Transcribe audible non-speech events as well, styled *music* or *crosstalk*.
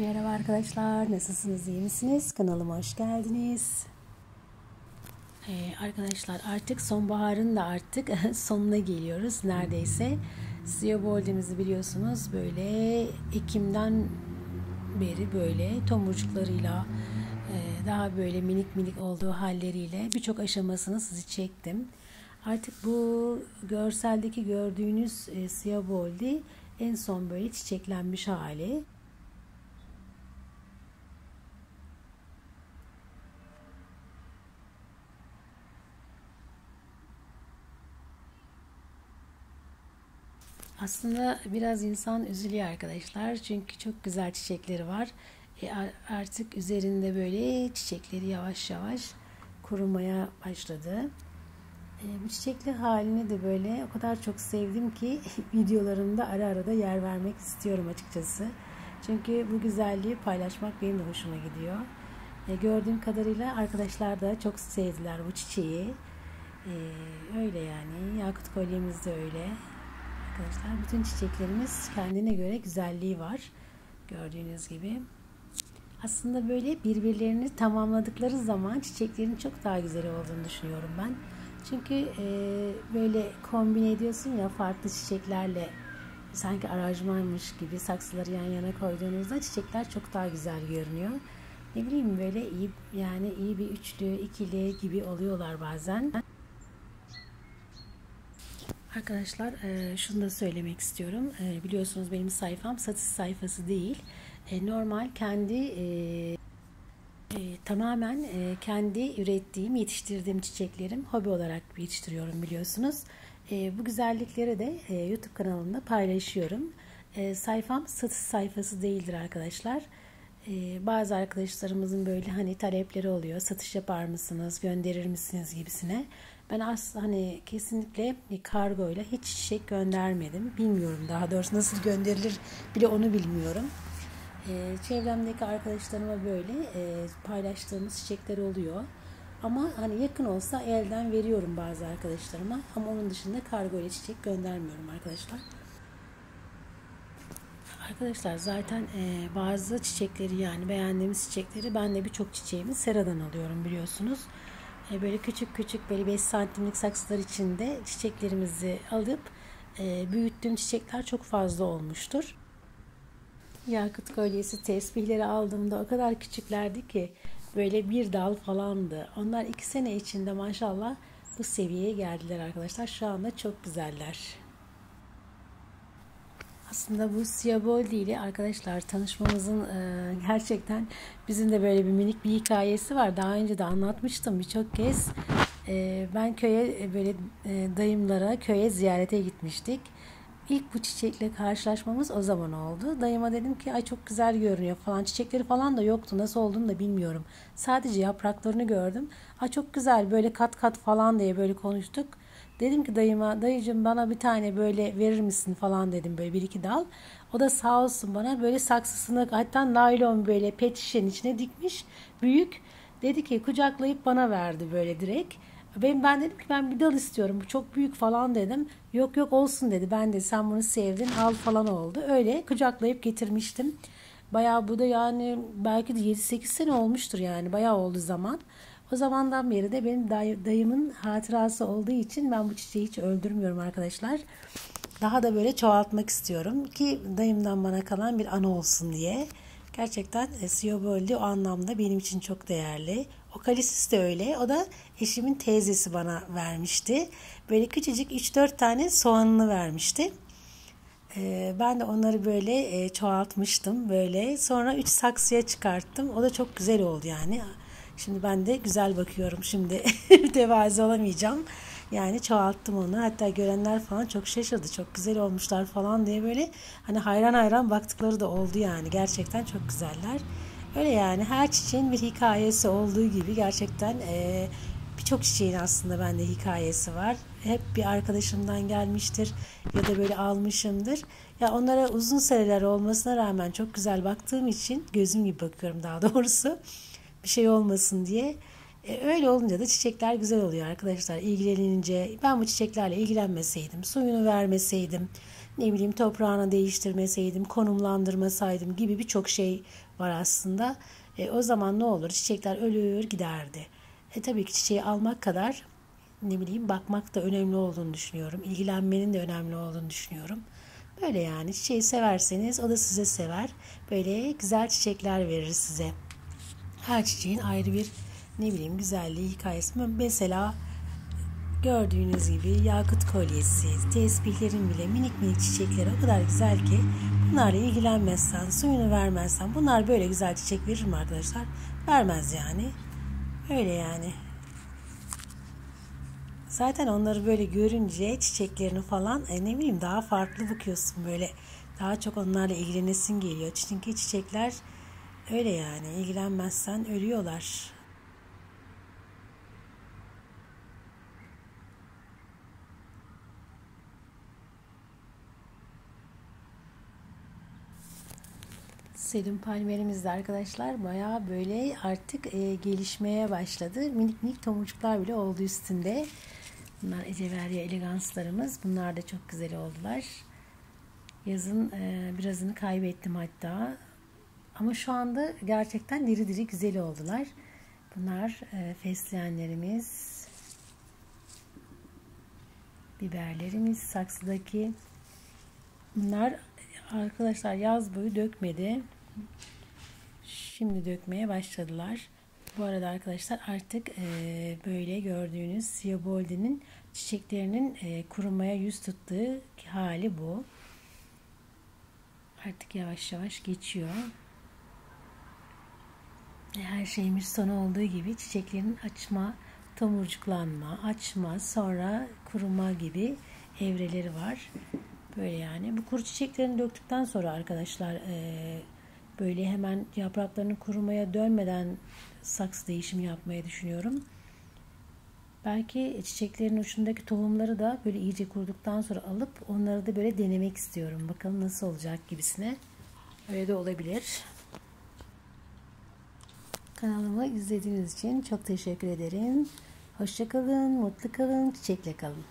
Merhaba arkadaşlar, nasılsınız, iyi misiniz? Kanalıma hoş geldiniz. Ee, arkadaşlar artık sonbaharın da artık *laughs* sonuna geliyoruz neredeyse. Siyoboldimizi biliyorsunuz böyle Ekim'den beri böyle tomurcuklarıyla e, daha böyle minik minik olduğu halleriyle birçok aşamasını sizi çektim. Artık bu görseldeki gördüğünüz e, siyaboldi en son böyle çiçeklenmiş hali. Aslında biraz insan üzülüyor arkadaşlar. Çünkü çok güzel çiçekleri var. E artık üzerinde böyle çiçekleri yavaş yavaş kurumaya başladı. E, bu çiçekli halini de böyle o kadar çok sevdim ki *laughs* videolarımda ara ara da yer vermek istiyorum açıkçası. Çünkü bu güzelliği paylaşmak benim de hoşuma gidiyor. E, gördüğüm kadarıyla arkadaşlar da çok sevdiler bu çiçeği. E, öyle yani. Yakut kolyemiz de öyle arkadaşlar. Bütün çiçeklerimiz kendine göre güzelliği var. Gördüğünüz gibi. Aslında böyle birbirlerini tamamladıkları zaman çiçeklerin çok daha güzel olduğunu düşünüyorum ben. Çünkü e, böyle kombine ediyorsun ya farklı çiçeklerle sanki aranjmanmış gibi saksıları yan yana koyduğunuzda çiçekler çok daha güzel görünüyor. Ne bileyim böyle iyi yani iyi bir üçlü, ikili gibi oluyorlar bazen. Arkadaşlar e, şunu da söylemek istiyorum. E, biliyorsunuz benim sayfam satış sayfası değil. E, normal kendi tamamen kendi ürettiğim, yetiştirdiğim çiçeklerim hobi olarak yetiştiriyorum biliyorsunuz. bu güzellikleri de YouTube kanalımda paylaşıyorum. sayfam satış sayfası değildir arkadaşlar. bazı arkadaşlarımızın böyle hani talepleri oluyor. Satış yapar mısınız, gönderir misiniz gibisine. Ben aslında hani kesinlikle kargo ile hiç çiçek göndermedim. Bilmiyorum daha doğrusu nasıl gönderilir bile onu bilmiyorum. E, çevremdeki arkadaşlarıma böyle e, paylaştığımız çiçekler oluyor. Ama hani yakın olsa elden veriyorum bazı arkadaşlarıma. Ama onun dışında kargo ile çiçek göndermiyorum arkadaşlar. Arkadaşlar zaten e, bazı çiçekleri yani beğendiğimiz çiçekleri ben de birçok çiçeğimi seradan alıyorum biliyorsunuz. E, böyle küçük küçük böyle 5 santimlik saksılar içinde çiçeklerimizi alıp e, büyüttüğüm çiçekler çok fazla olmuştur. Yakıt kolyesi tesbihleri aldığımda o kadar küçüklerdi ki böyle bir dal falandı. Onlar iki sene içinde maşallah bu seviyeye geldiler arkadaşlar. Şu anda çok güzeller. Aslında bu Siaboldi ile arkadaşlar tanışmamızın e, gerçekten bizim de böyle bir minik bir hikayesi var. Daha önce de anlatmıştım birçok kez. E, ben köye e, böyle e, dayımlara köye ziyarete gitmiştik. İlk bu çiçekle karşılaşmamız o zaman oldu. Dayıma dedim ki ay çok güzel görünüyor falan. Çiçekleri falan da yoktu. Nasıl olduğunu da bilmiyorum. Sadece yapraklarını gördüm. Ay çok güzel böyle kat kat falan diye böyle konuştuk. Dedim ki dayıma dayıcım bana bir tane böyle verir misin falan dedim böyle bir iki dal. O da sağ olsun bana böyle saksısını hatta naylon böyle pet şişenin içine dikmiş büyük. Dedi ki kucaklayıp bana verdi böyle direkt. Ben, ben dedim ki ben bir dal istiyorum bu çok büyük falan dedim. Yok yok olsun dedi ben de sen bunu sevdin al falan oldu. Öyle kucaklayıp getirmiştim. Bayağı bu da yani belki de 7-8 sene olmuştur yani bayağı oldu zaman. O zamandan beri de benim day dayımın hatırası olduğu için ben bu çiçeği hiç öldürmüyorum arkadaşlar. Daha da böyle çoğaltmak istiyorum ki dayımdan bana kalan bir anı olsun diye. Gerçekten Siyoboldi o anlamda benim için çok değerli. O kalisis de öyle. O da eşimin teyzesi bana vermişti. Böyle küçücük 3-4 tane soğanını vermişti. Ee, ben de onları böyle çoğaltmıştım böyle. Sonra 3 saksıya çıkarttım. O da çok güzel oldu yani. Şimdi ben de güzel bakıyorum. Şimdi *laughs* tevazi olamayacağım. Yani çoğalttım onu. Hatta görenler falan çok şaşırdı. Çok güzel olmuşlar falan diye böyle hani hayran hayran baktıkları da oldu yani. Gerçekten çok güzeller. Öyle yani her çiçeğin bir hikayesi olduğu gibi gerçekten e, birçok çiçeğin aslında bende hikayesi var. Hep bir arkadaşımdan gelmiştir ya da böyle almışımdır. Ya onlara uzun seneler olmasına rağmen çok güzel baktığım için gözüm gibi bakıyorum daha doğrusu bir şey olmasın diye. E, öyle olunca da çiçekler güzel oluyor arkadaşlar. İlgilenince ben bu çiçeklerle ilgilenmeseydim, suyunu vermeseydim, ne bileyim toprağını değiştirmeseydim, konumlandırmasaydım gibi birçok şey var aslında. E, o zaman ne olur? Çiçekler ölür giderdi. E tabii ki çiçeği almak kadar ne bileyim bakmak da önemli olduğunu düşünüyorum. İlgilenmenin de önemli olduğunu düşünüyorum. Böyle yani çiçeği severseniz o da size sever. Böyle güzel çiçekler verir size. Her çiçeğin ayrı bir ne bileyim güzelliği, hikayesi. Mesela gördüğünüz gibi yakut kolyesi, tesbihlerin bile minik minik çiçekleri o kadar güzel ki bunlarla ilgilenmezsen, suyunu vermezsen bunlar böyle güzel çiçek verir mi arkadaşlar? Vermez yani. Öyle yani. Zaten onları böyle görünce çiçeklerini falan e, ne bileyim daha farklı bakıyorsun böyle. Daha çok onlarla ilgilenesin geliyor. Çünkü çiçekler öyle yani ilgilenmezsen ölüyorlar. Selim palmerimiz de arkadaşlar baya böyle artık e, gelişmeye başladı. Minik minik tomurcuklar bile oldu üstünde. Bunlar Eceverya eleganslarımız. Bunlar da çok güzel oldular. Yazın e, birazını kaybettim hatta. Ama şu anda gerçekten diri diri güzel oldular. Bunlar e, fesleğenlerimiz. Biberlerimiz saksıdaki. Bunlar arkadaşlar yaz boyu dökmedi. Şimdi dökmeye başladılar. Bu arada arkadaşlar artık e, böyle gördüğünüz Siyaboldi'nin çiçeklerinin e, kurumaya yüz tuttuğu hali bu. Artık yavaş yavaş geçiyor. Her şeyimiz sonu olduğu gibi çiçeklerin açma, tomurcuklanma, açma, sonra kuruma gibi evreleri var. Böyle yani. Bu kuru çiçeklerini döktükten sonra arkadaşlar e, böyle hemen yapraklarının kurumaya dönmeden saksı değişimi yapmayı düşünüyorum. Belki çiçeklerin uçundaki tohumları da böyle iyice kuruduktan sonra alıp onları da böyle denemek istiyorum. Bakalım nasıl olacak gibisine. Öyle de olabilir. Kanalımı izlediğiniz için çok teşekkür ederim. Hoşçakalın, mutlu kalın, çiçekle kalın.